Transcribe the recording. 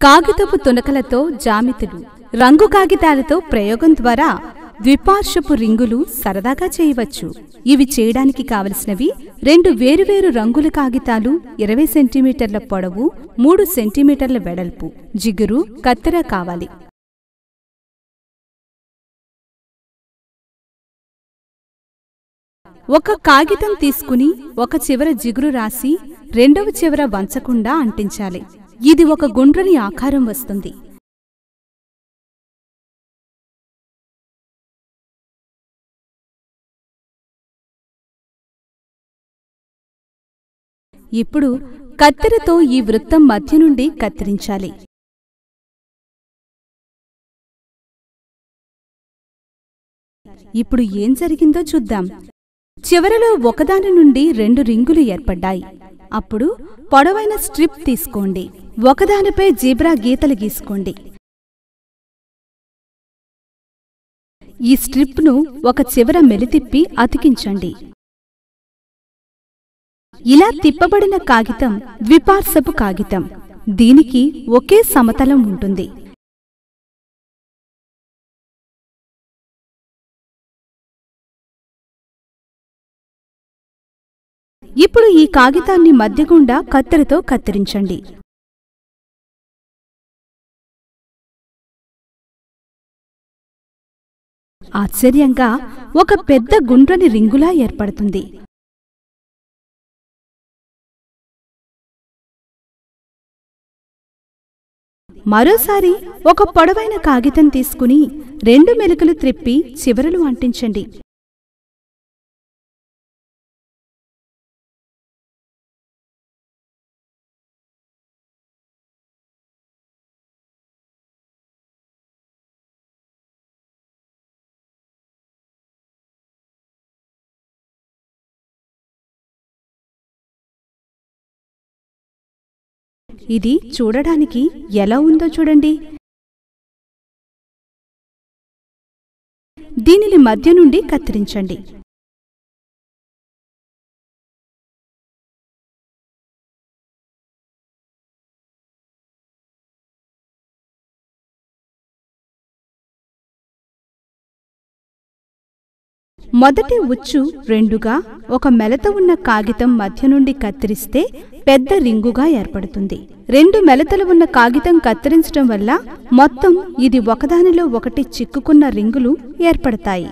కాగితపు తునకలతో జామితులు రంగు కాగితాలతో ప్రయోగం ద్వారా ద్విపార్శ్వపు రింగులు సరదాగా చేయవచ్చు. ఇవి చేయడానికి కావలసినవి రెండు వేరువేరు రంగుల కాగితాలు ఇరవై సెంటీమీటర్ల పొడవు మూడు సెంటీమీటర్ల వెడల్పు. జిగురు కత్తెర కావాలి. ఒక కాగితం తీసుకుని ఒక చివర జిగురు రాసి రెండవ చివర వంచకుండా అంటించాలి. ఇది ఒక గుండ్రని ఆకారం వస్తుంది. ఇప్పుడు కత్తెరతో ఈ వృత్తం మధ్య నుండి కత్తిరించాలి. ఇప్పుడు ఏం జరిగిందో చూద్దాం. చివరలో ఒకదాని నుండి రెండు రింగులు ఏర్పడ్డాయి. అప్పుడు పొడవైన స్ట్రిప్ తీసుకోండి. ఒకదానిపై జీబ్రా గీతలు గీసుకోండి. ఈ స్ట్రిప్ను ఒక చివర మెలితిప్పి అతికించండి. ఇలా తిప్పబడిన కాగితం ద్విపార్శపు కాగితం. దీనికి ఒకే సమతలం ఉంటుంది. ఇప్పుడు ఈ కాగితాన్ని మధ్యగుండా కత్తెరతో కత్తిరించండి. ఆశ్చర్యంగా ఒక పెద్ద గుండ్రని రింగులా ఏర్పడుతుంది. మరోసారి ఒక పొడవైన కాగితం తీసుకుని రెండు మెలుకలు త్రిప్పి చివరలు అంటించండి. ఇది చూడడానికి ఎలా ఉందో చూడండి. దీనిని మధ్య నుండి కత్తిరించండి. మొదటి ఉచ్చు రెండుగా ఒక మెలత ఉన్న కాగితం మధ్య నుండి కత్తిరిస్తే పెద్ద రింగుగా ఏర్పడుతుంది. రెండు మెలతలు ఉన్న కాగితం కత్తిరించడం వల్ల మొత్తం ఇది ఒకదానిలో ఒకటి చిక్కుకున్న రింగులు ఏర్పడతాయి.